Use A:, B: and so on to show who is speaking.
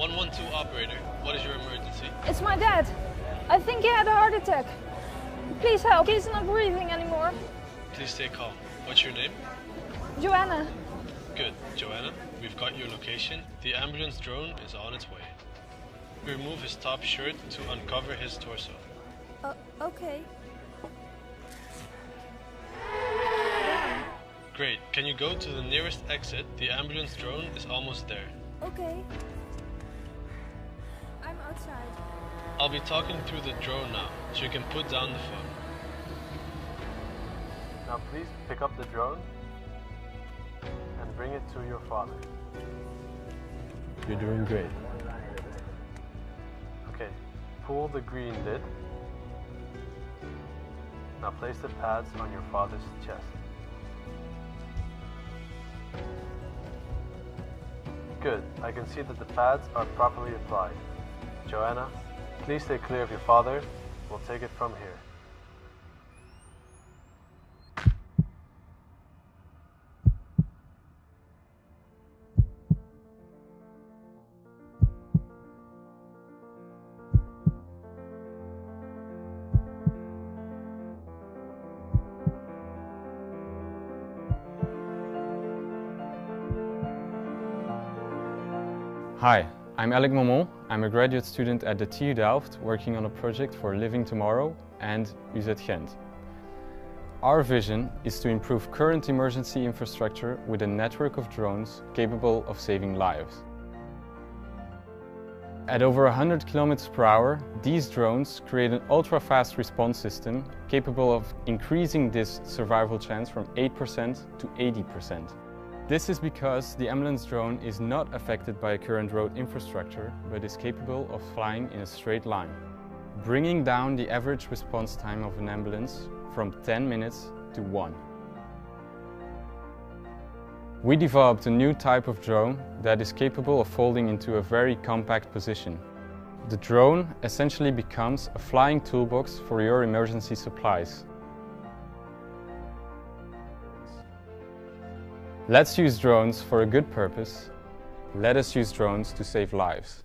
A: 112 operator, what is your emergency?
B: It's my dad. I think he had a heart attack. Please help. He's not breathing anymore.
A: Please stay calm. What's your name?
B: Joanna.
A: Good. Joanna, we've got your location. The ambulance drone is on its way. Remove his top shirt to uncover his torso.
B: Uh, okay.
A: Great. Can you go to the nearest exit? The ambulance drone is almost there.
B: Okay. I'm outside.
A: I'll be talking through the drone now, so you can put down the phone. Now please pick up the drone and bring it to your father.
C: You're doing great.
A: Okay, pull the green lid. Now place the pads on your father's chest. Good. I can see that the pads are properly applied. Joanna, please stay clear of your father. We'll take it from here.
C: Hi, I'm Alec Momont. I'm a graduate student at the TU Delft working on a project for Living Tomorrow and UZ Gent. Our vision is to improve current emergency infrastructure with a network of drones capable of saving lives. At over 100 km per hour, these drones create an ultra-fast response system capable of increasing this survival chance from 8% to 80%. This is because the ambulance drone is not affected by current road infrastructure, but is capable of flying in a straight line, bringing down the average response time of an ambulance from 10 minutes to 1. We developed a new type of drone that is capable of folding into a very compact position. The drone essentially becomes a flying toolbox for your emergency supplies. Let's use drones for a good purpose. Let us use drones to save lives.